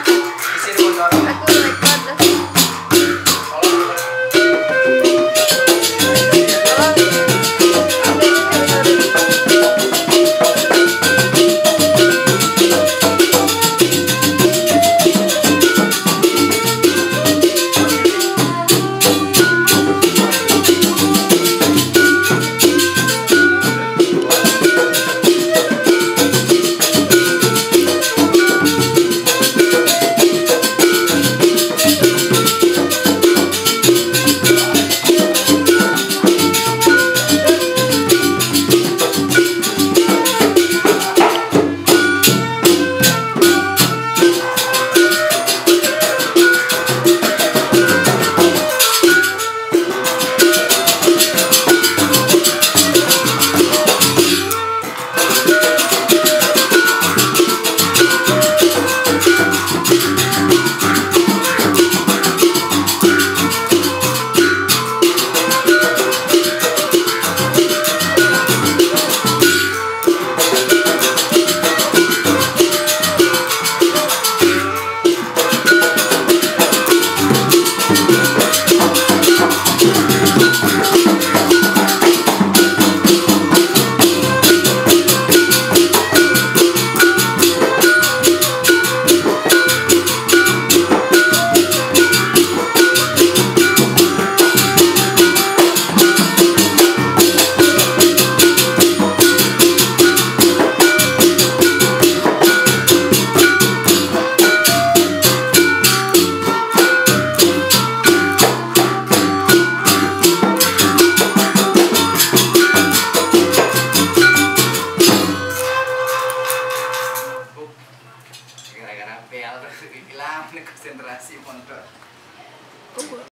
Huh.